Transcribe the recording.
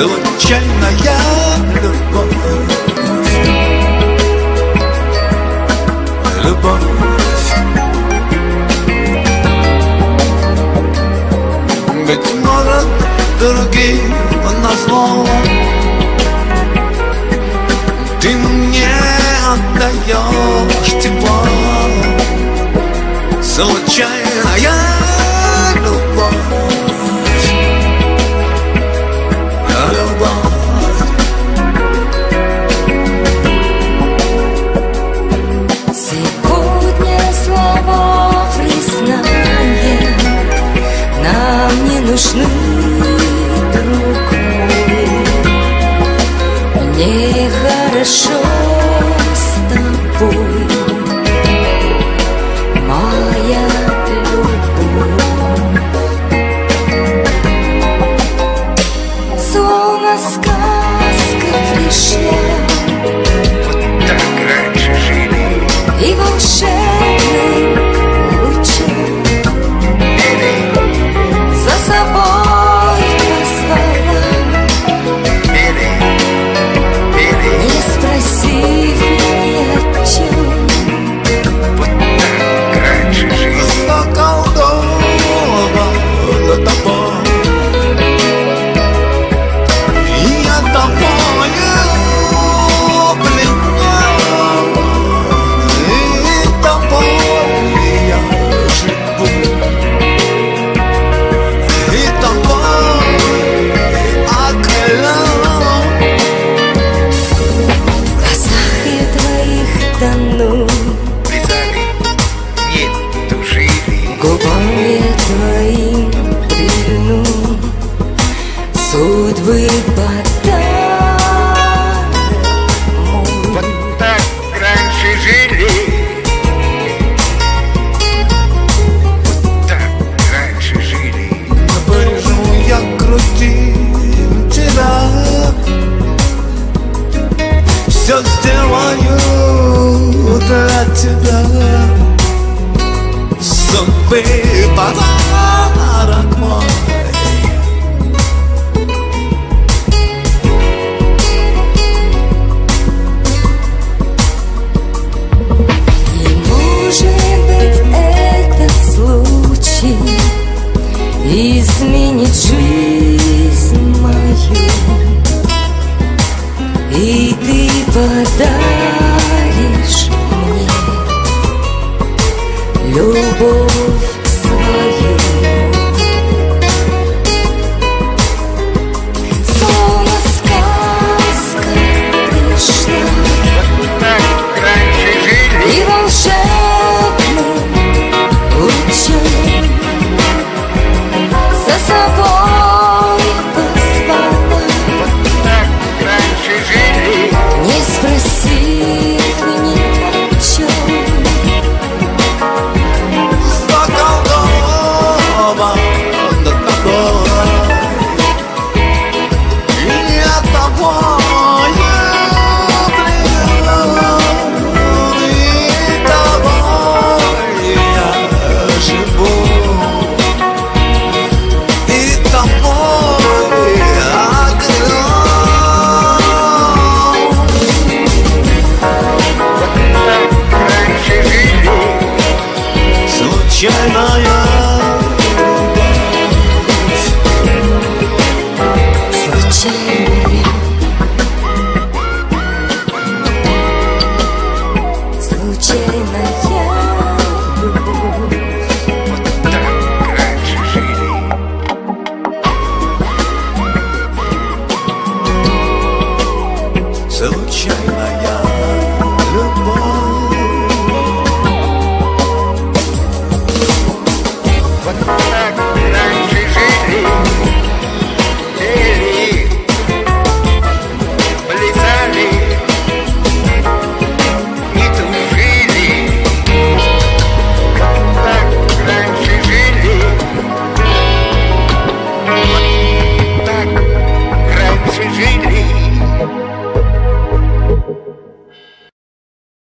Случайная любовь. Любовь. Быть может, другим назло Ты мне отдаешь тепло. Случайная Хорошо с тобой Моя любовь. Словно сказка пришла Так раньше жили, И волшебным Судьбы мой Вот так раньше жили. Вот так раньше жили. Почему я крутил тебя Все сделаю для тебя Судьбы подарок Изменит жизнь мою. И ты подаришь мне Любовь свою yeah.